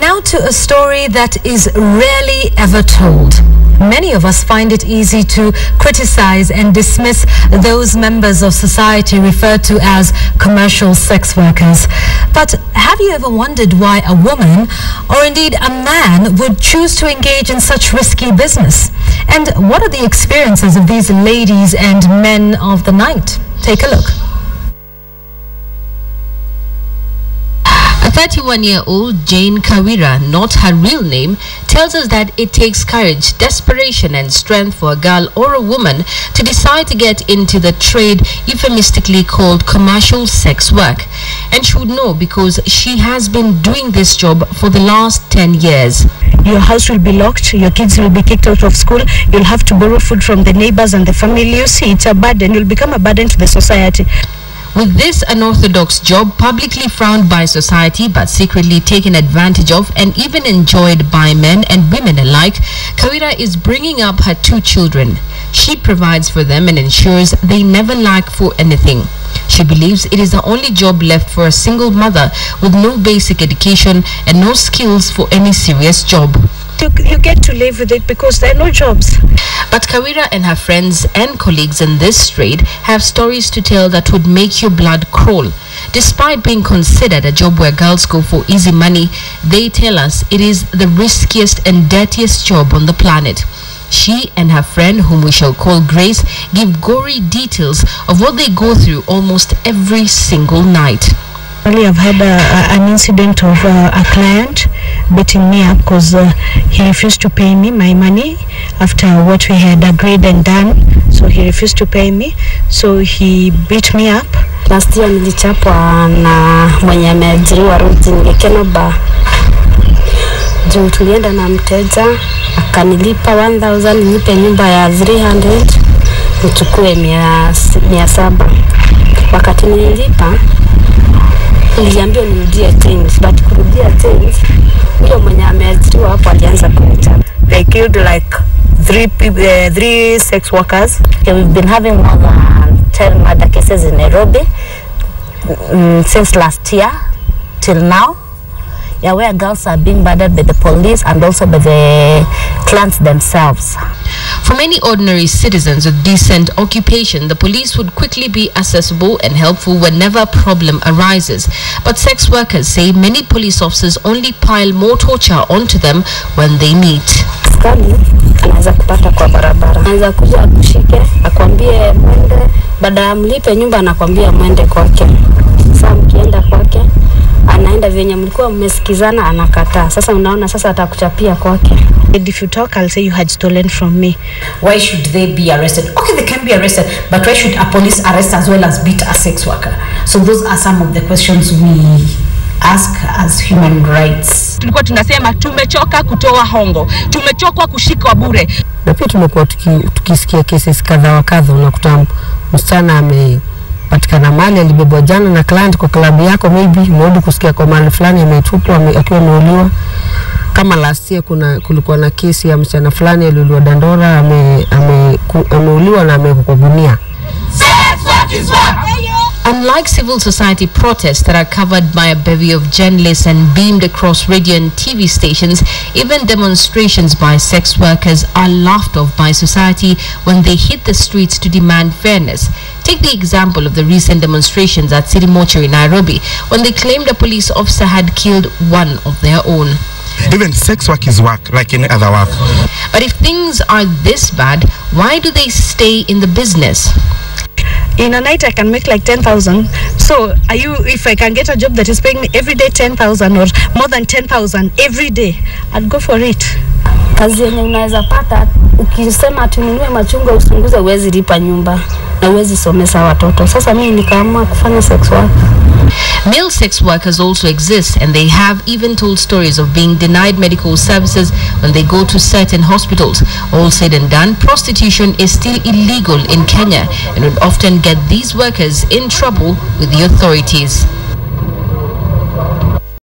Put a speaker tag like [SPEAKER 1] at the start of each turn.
[SPEAKER 1] Now to a story that is rarely ever told. Many of us find it easy to criticize and dismiss those members of society referred to as commercial sex workers. But have you ever wondered why a woman, or indeed a man, would choose to engage in such risky business? And what are the experiences of these ladies and men of the night? Take a look.
[SPEAKER 2] 31 year old Jane Kawira, not her real name, tells us that it takes courage, desperation, and strength for a girl or a woman to decide to get into the trade euphemistically called commercial sex work. And she would know because she has been doing this job for the last 10 years.
[SPEAKER 3] Your house will be locked, your kids will be kicked out of school, you'll have to borrow food from the neighbors and the family. You see, it's a burden, you'll become a burden to the society.
[SPEAKER 2] With this unorthodox job publicly frowned by society but secretly taken advantage of and even enjoyed by men and women alike, Kawira is bringing up her two children. She provides for them and ensures they never lack for anything. She believes it is the only job left for a single mother with no basic education and no skills for any serious job.
[SPEAKER 3] You, you get to live with it because there are no jobs.
[SPEAKER 2] But Kawira and her friends and colleagues in this trade have stories to tell that would make your blood crawl. Despite being considered a job where girls go for easy money, they tell us it is the riskiest and dirtiest job on the planet. She and her friend, whom we shall call Grace, give gory details of what they go through almost every single night.
[SPEAKER 3] I've had a, a, an incident of uh, a client beating me up because uh, he refused to pay me my money after what we had agreed and done. So he refused to pay me. So he beat me up.
[SPEAKER 4] Last year nilichapwa na mwenye ameajiriwa Routine Gekeno Bar. Juu tulienda na mteja akanilipa 1000 nipe nyumba ya 300 nichukue mia, mia saba. Wakati nililipa niliambiwa nirudie but kurudia things
[SPEAKER 3] They killed like three people, uh, three sex workers.
[SPEAKER 5] Okay, we've been having more than 10 murder cases in Nairobi mm, since last year till now. Yeah, where girls are being murdered by the police and also by the clans themselves.
[SPEAKER 2] For many ordinary citizens with decent occupation, the police would quickly be accessible and helpful whenever a problem arises. But sex workers say many police officers only pile more torture onto them when they meet.
[SPEAKER 4] Askari anaweza kupata kwa barabara, anaweza kuja akushike, akwambie mwende, baada ya mlipe nyumba, anakwambia mwende kwake. Sasa mkienda kwake, anaenda vyenye mlikuwa mmesikizana, anakataa. Sasa unaona, sasa atakuchapia kwake.
[SPEAKER 3] And if you talk, I'll say you had stolen from me.
[SPEAKER 6] why should they be arrested? Okay, they can be arrested, but why should a police arrest as well as beat a sex worker? So those are some of the questions we ask as human rights.
[SPEAKER 7] tulikuwa tunasema tumechoka kutoa hongo, tumechoka kushikwa bure.
[SPEAKER 8] na pia tumekuwa tuki, tukisikia cases kadha wa kadha. Unakuta msichana amepatikana mali alibebwa jana na client kwa klabu yako, maybe umerudi kusikia kwa mali fulani ametupwa akiwa ameuliwa. Kama last year kuna kulikuwa na kesi ya msichana fulani aliuliwa Dandora, ameuliwa ame, ame, ameuliwa na amewekwa kwa gunia.
[SPEAKER 2] Unlike civil society protests that are covered by a bevy of journalists and beamed across radio and TV stations, even demonstrations by sex workers are laughed off by society when they hit the streets to demand fairness. Take the example of the recent demonstrations at City Mortuary, Nairobi, when they claimed a police officer had killed one of their own.
[SPEAKER 9] Even sex work is work, like any other work.
[SPEAKER 2] But if things are this bad, why do they stay in the business?
[SPEAKER 3] In a night, I can make like 10,000. So, are you, if I can get a job that is paying me every day 10,000 or more than 10,000 every day, I'd go for it.
[SPEAKER 4] Kazi yenye unaweza pata ukisema tununue machungwa usunguze, uwezi lipa nyumba na uwezi somesa watoto. Sasa mimi nikaamua kufanya sex work.
[SPEAKER 2] Male sex workers also exist, and they have even told stories of being denied medical services when they go to certain hospitals. All said and done, prostitution is still illegal in Kenya and would often get these workers in trouble with the authorities.